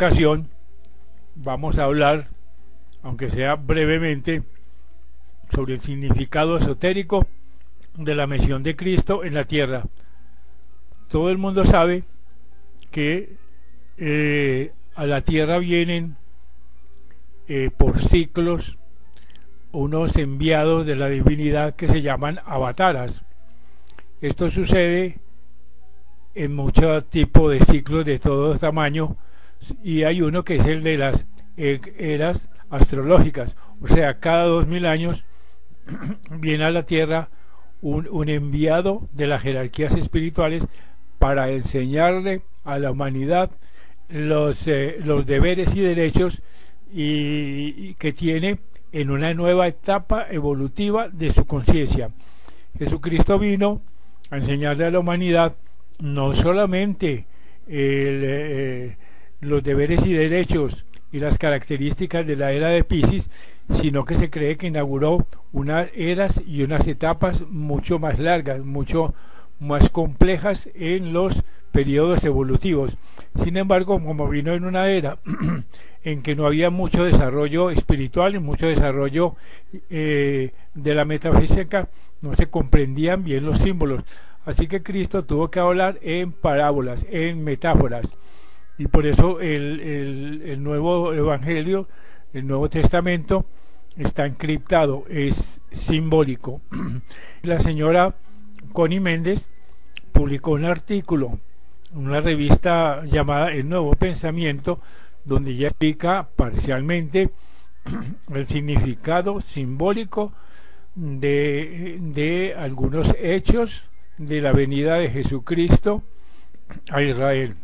ocasión vamos a hablar, aunque sea brevemente, sobre el significado esotérico de la misión de Cristo en la tierra. Todo el mundo sabe que eh, a la tierra vienen eh, por ciclos unos enviados de la divinidad que se llaman avataras. Esto sucede en muchos tipos de ciclos de todo tamaño y hay uno que es el de las eras astrológicas, o sea, cada dos mil años viene a la Tierra un, enviado de las jerarquías espirituales para enseñarle a la humanidad los, eh, los deberes y derechos y, que tiene en una nueva etapa evolutiva de su conciencia. Jesucristo vino a enseñarle a la humanidad no solamente eh, los deberes y derechos y las características de la era de Pisces, sino que se cree que inauguró unas eras y unas etapas mucho más largas, mucho más complejas en los periodos evolutivos. Sin embargo, como vino en una era en que no había mucho desarrollo espiritual y mucho desarrollo eh, de la metafísica, no se comprendían bien los símbolos. Así que Cristo tuvo que hablar en parábolas, en metáforas. Y por eso el, el nuevo Evangelio, el Nuevo Testamento, está encriptado, es simbólico. La señora Connie Méndez publicó un artículo en una revista llamada El Nuevo Pensamiento, donde ella explica parcialmente el significado simbólico de, de algunos hechos de la venida de Jesucristo a Israel.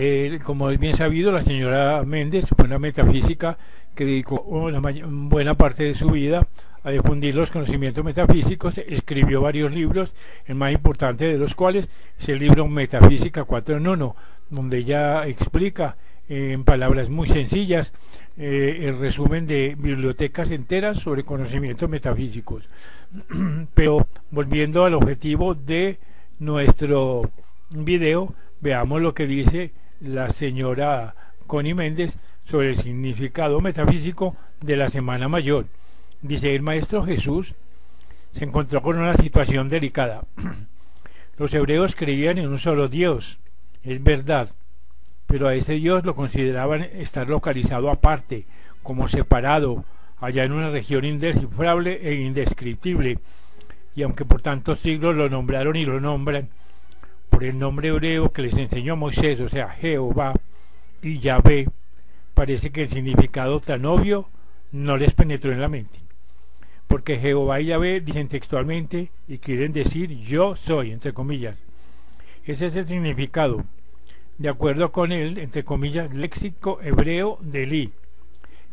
Eh, como es bien sabido, la señora Méndez fue una metafísica que dedicó una buena parte de su vida a difundir los conocimientos metafísicos, escribió varios libros, el más importante de los cuales es el libro Metafísica 4 en 1, donde ella explica en palabras muy sencillas eh, el resumen de bibliotecas enteras sobre conocimientos metafísicos. Pero volviendo al objetivo de nuestro video, veamos lo que dice la señora Connie Méndez sobre el significado metafísico de la Semana Mayor. Dice el Maestro Jesús se encontró con una situación delicada. Los hebreos creían en un solo Dios, es verdad, pero a ese Dios lo consideraban estar localizado aparte, como separado, allá en una región indescifrable e indescriptible, y aunque por tantos siglos lo nombraron y lo nombran, por el nombre hebreo que les enseñó Moisés, o sea, Jehová y Yahvé, parece que el significado tan obvio no les penetró en la mente. Porque Jehová y Yahvé dicen textualmente y quieren decir yo soy, entre comillas. Ese es el significado, de acuerdo con el, entre comillas, léxico hebreo de Li.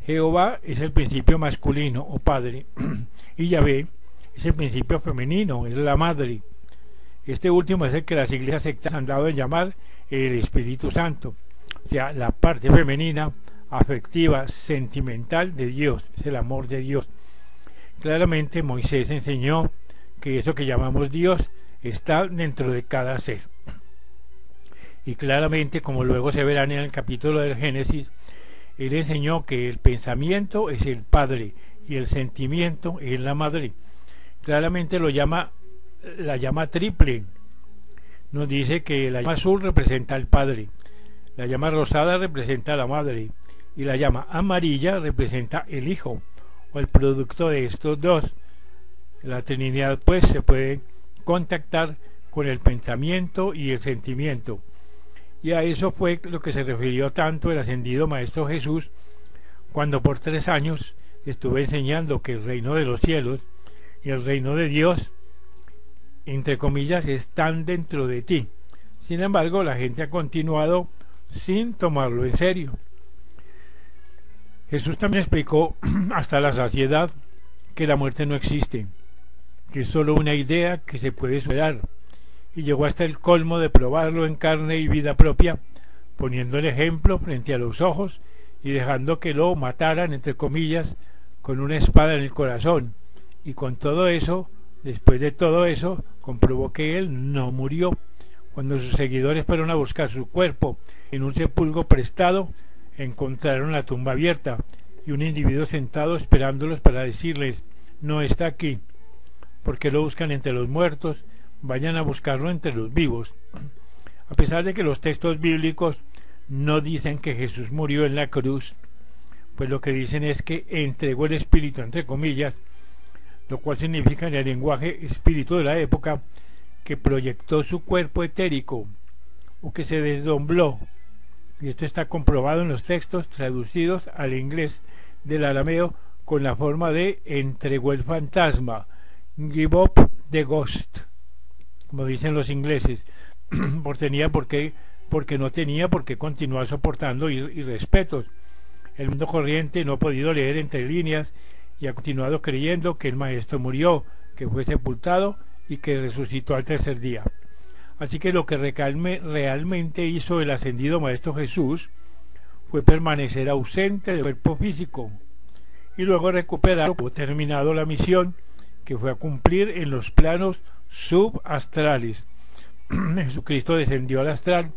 Jehová es el principio masculino o padre y Yahvé es el principio femenino, es la madre. Este último es el que las iglesias sectas han dado en llamar el Espíritu Santo, o sea, la parte femenina afectiva, sentimental de Dios, es el amor de Dios. Claramente Moisés enseñó que eso que llamamos Dios está dentro de cada ser. Y claramente, como luego se verán en el capítulo del Génesis, él enseñó que el pensamiento es el padre y el sentimiento es la madre. Claramente lo llama la llama triple. Nos dice que la llama azul representa al padre, la llama rosada representa a la madre y la llama amarilla representa el hijo o el producto de estos dos. La Trinidad pues se puede contactar con el pensamiento y el sentimiento. Y a eso fue lo que se refirió tanto el ascendido Maestro Jesús cuando por tres años estuve enseñando que el reino de los cielos y el reino de Dios, entre comillas, están dentro de ti. Sin embargo, la gente ha continuado sin tomarlo en serio. Jesús también explicó hasta la saciedad que la muerte no existe, que es solo una idea que se puede superar, y llegó hasta el colmo de probarlo en carne y vida propia, poniendo el ejemplo frente a los ojos y dejando que lo mataran, entre comillas, con una espada en el corazón. Y con todo eso, después de todo eso, comprobó que él no murió, Cuando sus seguidores fueron a buscar su cuerpo en un sepulcro prestado, encontraron la tumba abierta y un individuo sentado esperándolos para decirles, no está aquí, porque lo buscan entre los muertos, vayan a buscarlo entre los vivos. A pesar de que los textos bíblicos no dicen que Jesús murió en la cruz, pues lo que dicen es que entregó el espíritu, entre comillas, lo cual significa en el lenguaje espíritu de la época que proyectó su cuerpo etérico o que se desdombló. Y esto está comprobado en los textos traducidos al inglés del arameo con la forma de entregó el fantasma, give up the ghost, como dicen los ingleses, por tenía por qué, porque no tenía por qué continuar soportando irrespetos. El mundo corriente no ha podido leer entre líneas y ha continuado creyendo que el maestro murió, que fue sepultado y que resucitó al tercer día. Así que lo que realmente hizo el ascendido Maestro Jesús fue permanecer ausente del cuerpo físico y luego recuperar o terminado la misión que fue a cumplir en los planos subastrales. Jesucristo descendió al astral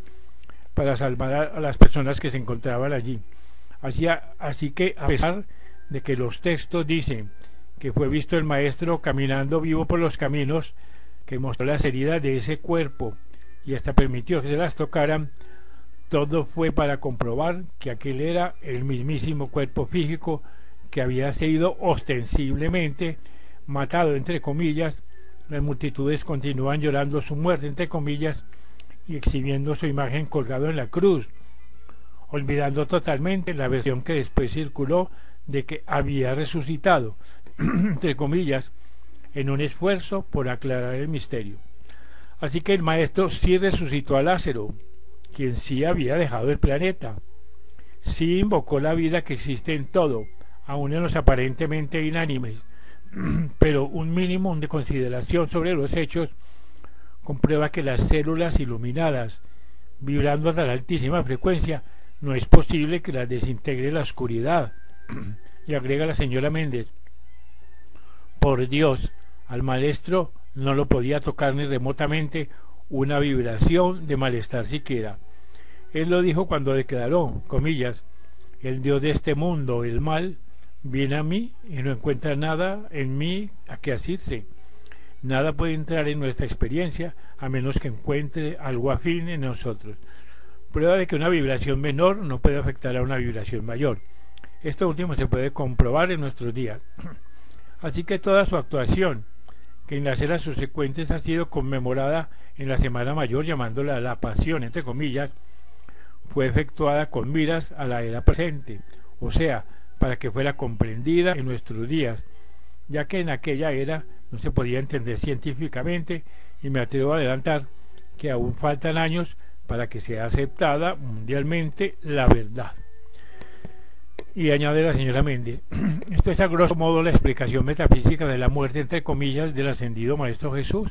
para salvar a, las personas que se encontraban allí. Así, que a pesar de que los textos dicen que fue visto el Maestro caminando vivo por los caminos, que mostró las heridas de ese cuerpo y hasta permitió que se las tocaran, todo fue para comprobar que aquel era el mismísimo cuerpo físico que había sido ostensiblemente matado, entre comillas. Las multitudes continúan llorando su muerte, entre comillas, y exhibiendo su imagen colgado en la cruz, olvidando totalmente la versión que después circuló de que había resucitado, entre comillas, en un esfuerzo por aclarar el misterio. Así que el maestro sí resucitó a Lázaro, quien sí había dejado el planeta. Sí invocó la vida que existe en todo, aun en los aparentemente inánimes, pero un mínimo de consideración sobre los hechos comprueba que las células iluminadas, vibrando a tan altísima frecuencia, no es posible que las desintegre la oscuridad. Y agrega la señora Méndez, por Dios, al maestro no lo podía tocar ni remotamente una vibración de malestar siquiera. Él lo dijo cuando declaró, comillas, el Dios de este mundo, el mal, viene a mí y no encuentra nada en mí a qué asirse. Nada puede entrar en nuestra experiencia a menos que encuentre algo afín en nosotros. Prueba de que una vibración menor no puede afectar a una vibración mayor. Esto último se puede comprobar en nuestros días. Así que toda su actuación, que en las eras subsecuentes ha sido conmemorada en la Semana Mayor llamándola la Pasión, entre comillas, fue efectuada con miras a la era presente, o sea, para que fuera comprendida en nuestros días, ya que en aquella era no se podía entender científicamente y me atrevo a adelantar que aún faltan años para que sea aceptada mundialmente la verdad. Y añade la señora Méndez, esto es a grosso modo la explicación metafísica de la muerte, entre comillas, del ascendido Maestro Jesús,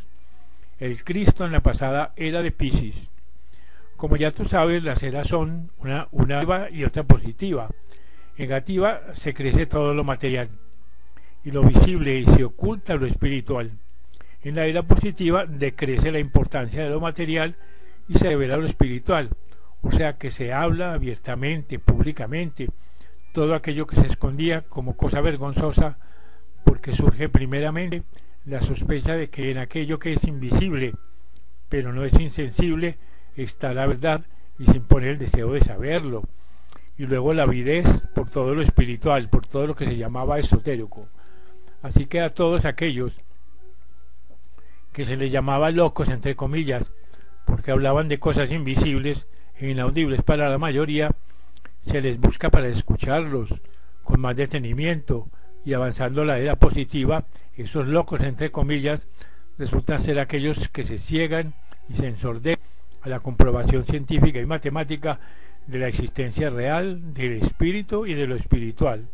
el Cristo en la pasada era de Piscis. Como ya tú sabes, las eras son una, una negativa y otra positiva. Negativa se crece todo lo material y lo visible y se oculta lo espiritual. En la era positiva decrece la importancia de lo material y se revela lo espiritual, o sea que se habla abiertamente, públicamente, todo aquello que se escondía como cosa vergonzosa, porque surge primeramente la sospecha de que en aquello que es invisible, pero no es insensible, está la verdad y se impone el deseo de saberlo. Y luego la avidez por todo lo espiritual, por todo lo que se llamaba esotérico. Así que a todos aquellos que se les llamaba locos, entre comillas, porque hablaban de cosas invisibles e inaudibles para la mayoría, se les busca para escucharlos con más detenimiento y avanzando la era positiva, esos locos, entre comillas, resultan ser aquellos que se ciegan y se ensorden a la comprobación científica y matemática de la existencia real, del espíritu y de lo espiritual.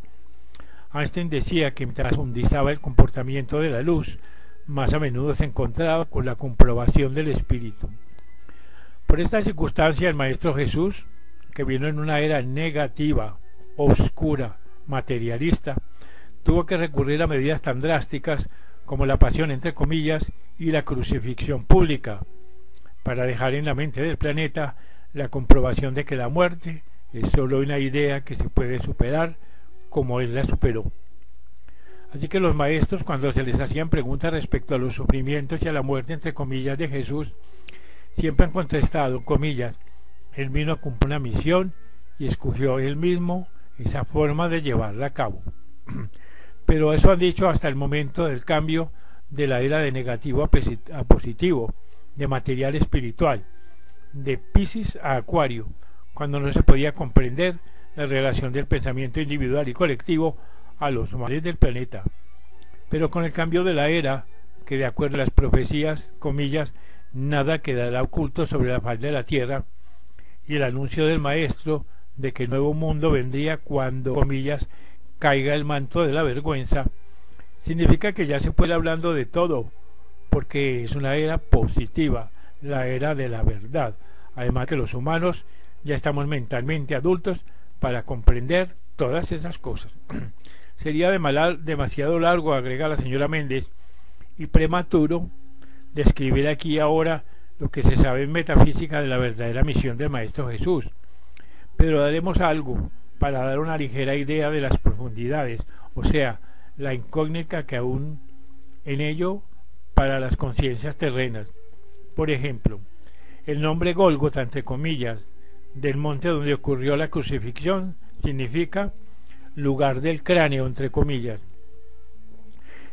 Einstein decía que mientras profundizaba el comportamiento de la luz, más a menudo se encontraba con la comprobación del espíritu. Por esta circunstancia, el Maestro Jesús que vino en una era negativa, oscura, materialista, tuvo que recurrir a medidas tan drásticas como la pasión entre comillas y la crucifixión pública. para dejar en la mente del planeta la comprobación de que la muerte es solo una idea que se puede superar como él la superó. Así que los maestros, cuando se les hacían preguntas respecto a los sufrimientos y a la muerte, entre comillas, de Jesús, siempre han contestado, comillas, él vino a cumplir una misión y escogió él mismo esa forma de llevarla a cabo. Pero eso han dicho hasta el momento del cambio de la era de negativo a positivo, de material espiritual, de Pisces a Acuario, cuando no se podía comprender la relación del pensamiento individual y colectivo a los males del planeta. Pero con el cambio de la era, que de acuerdo a las profecías, comillas, nada quedará oculto sobre la faz de la tierra, y el anuncio del Maestro de que el nuevo mundo vendría cuando, comillas, caiga el manto de la vergüenza, significa que ya se puede hablando de todo, porque es una era positiva, la era de la verdad. Además que los humanos ya estamos mentalmente adultos para comprender todas esas cosas. Sería de demasiado largo, agrega la señora Méndez, y prematuro describir aquí ahora lo que se sabe en metafísica de la verdadera misión del Maestro Jesús. Pero daremos algo para dar una ligera idea de las profundidades, o sea, la incógnita que aún en ello para las conciencias terrenas. Por ejemplo, el nombre Gólgota, entre comillas, del monte donde ocurrió la crucifixión, significa lugar del cráneo, entre comillas.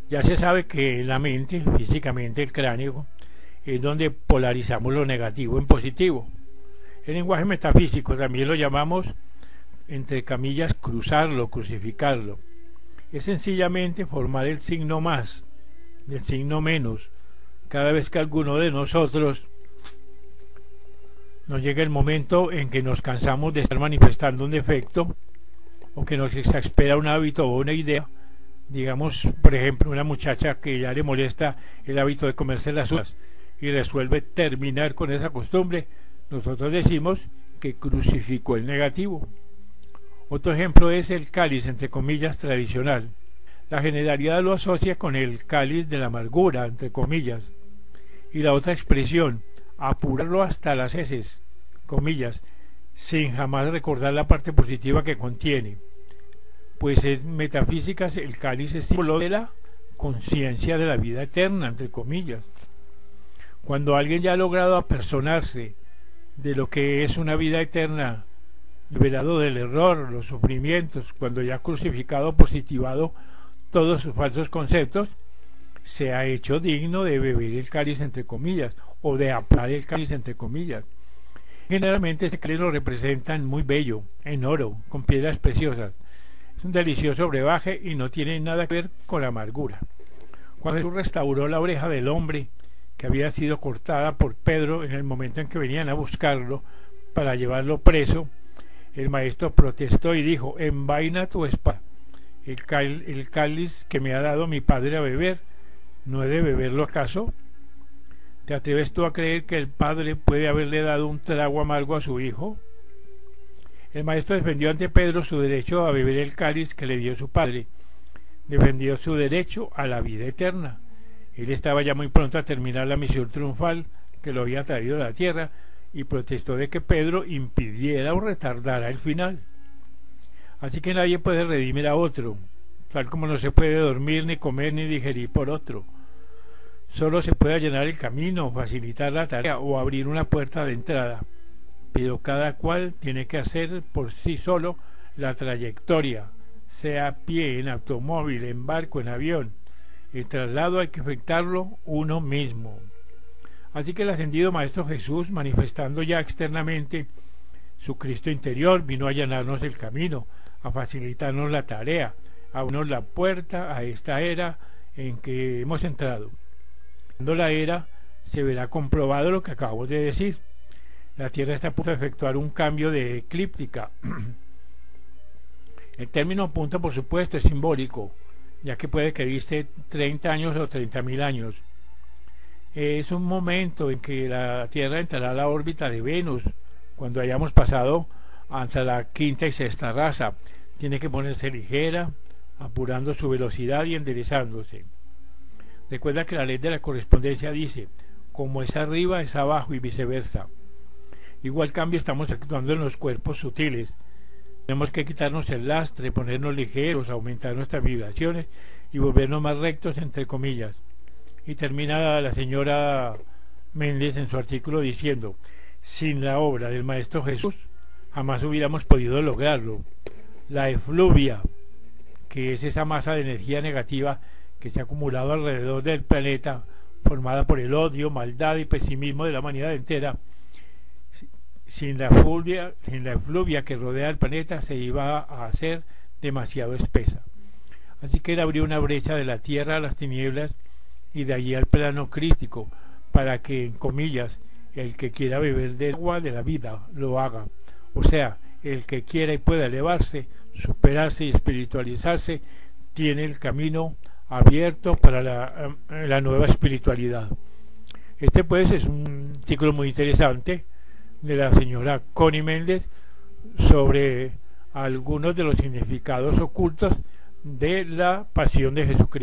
Ya se sabe que la mente, físicamente el cráneo, es donde polarizamos lo negativo en positivo. El lenguaje metafísico también lo llamamos, entre comillas, cruzarlo, crucificarlo es sencillamente formar el signo más del signo menos cada vez que alguno de nosotros nos llega el momento en que nos cansamos de estar manifestando un defecto o que nos exaspera un hábito o una idea digamos por ejemplo una muchacha que ya le molesta el hábito de comerse las uvas y resuelve terminar con esa costumbre nosotros decimos que crucificó el negativo otro ejemplo es el cáliz, entre comillas, tradicional. La generalidad lo asocia con el cáliz de la amargura, entre comillas. Y la otra expresión, apurarlo hasta las heces, comillas, sin jamás recordar la parte positiva que contiene. Pues en metafísicas el cáliz es símbolo de la conciencia de la vida eterna, entre comillas. Cuando alguien ya ha logrado apersonarse de lo que es una vida eterna liberado del error, los sufrimientos, cuando ya ha crucificado, positivado todos sus falsos conceptos, se ha hecho digno de beber el cáliz entre comillas, o de aplar el cáliz entre comillas. Generalmente ese cáliz lo representan muy bello, en oro, con piedras preciosas. Es un delicioso brebaje y no tiene nada que ver con la amargura. Cuando Jesús restauró la oreja del hombre que había sido cortada por Pedro en el momento en que venían a buscarlo para llevarlo preso, el maestro protestó y dijo, envaina tu espada. El, el cáliz que me ha dado mi padre a beber, ¿no he de beberlo acaso? ¿Te atreves tú a creer que el padre puede haberle dado un trago amargo a su hijo? El maestro defendió ante Pedro su derecho a beber el cáliz que le dio su padre. Defendió su derecho a la vida eterna. Él estaba ya muy pronto a terminar la misión triunfal que lo había traído a la tierra y protestó de que Pedro impidiera o retardara el final. Así que nadie puede redimir a otro, tal como no se puede dormir, ni comer, ni digerir por otro. Solo se puede llenar el camino, facilitar la tarea o abrir una puerta de entrada, pero cada cual tiene que hacer por sí solo la trayectoria, sea a pie, en automóvil, en barco, en avión. El traslado hay que efectuarlo uno mismo. Así que el ascendido Maestro Jesús, manifestando ya externamente su Cristo interior, vino a allanarnos el camino, a facilitarnos la tarea, a abrirnos la puerta a esta era en que hemos entrado. Cuando la era se verá comprobado lo que acabo de decir. La Tierra está a punto de efectuar un cambio de eclíptica. El término punto, por supuesto, es simbólico, ya que puede que diste 30 años o 30 mil años es un momento en que la Tierra entrará a la órbita de Venus, cuando hayamos pasado hasta la quinta y sexta raza. Tiene que ponerse ligera, apurando su velocidad y enderezándose. Recuerda que la ley de la correspondencia dice, como es arriba es abajo y viceversa. Igual cambio estamos actuando en los cuerpos sutiles. Tenemos que quitarnos el lastre, ponernos ligeros, aumentar nuestras vibraciones y volvernos más rectos, entre comillas. Y termina la señora Méndez en su artículo diciendo, sin la obra del Maestro Jesús, jamás hubiéramos podido lograrlo. La efluvia, que es esa masa de energía negativa que se ha acumulado alrededor del planeta, formada por el odio, maldad y pesimismo de la humanidad entera, sin la, efluvia, sin la efluvia que rodea el planeta se iba a hacer demasiado espesa. Así que él abrió una brecha de la tierra a las tinieblas y de allí al plano crístico, para que, en comillas, el que quiera beber del agua de la vida lo haga. O sea, el que quiera y pueda elevarse, superarse y espiritualizarse, tiene el camino abierto para la, eh, la nueva espiritualidad. Este pues es un ciclo muy interesante de la señora Connie Méndez sobre algunos de los significados ocultos de la pasión de Jesucristo.